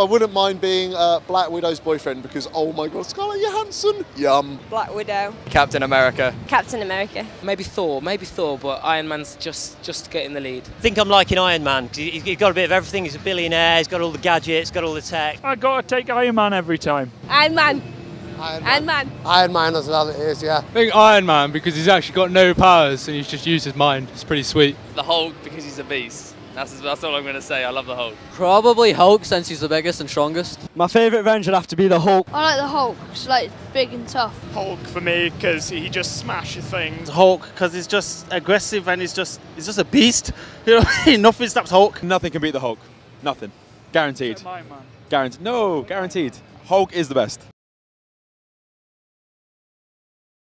I wouldn't mind being uh, Black Widow's boyfriend because, oh my god, Scarlett Johansson, yum. Black Widow. Captain America. Captain America. Maybe Thor, maybe Thor, but Iron Man's just just getting the lead. I think I'm liking Iron Man. 'cause he- He's got a bit of everything. He's a billionaire. He's got all the gadgets. Got all the tech. I gotta take Iron Man every time. Iron Man. Iron Iron Man. Iron Man as well it is, yeah. I think Iron Man because he's actually got no powers and he's just used his mind. It's pretty sweet. The Hulk because he's a beast. That's, that's all I'm going to say. I love the Hulk. Probably Hulk since he's the biggest and strongest. My favourite Avenger would have to be the Hulk. I like the Hulk. It's like big and tough. Hulk for me because he just smashes things. Hulk because he's just aggressive and he's just he's just a beast. You know, what I mean? nothing stops Hulk. Nothing can beat the Hulk. Nothing. Guaranteed. Iron Man. Guaranteed. No, guaranteed. Hulk is the best.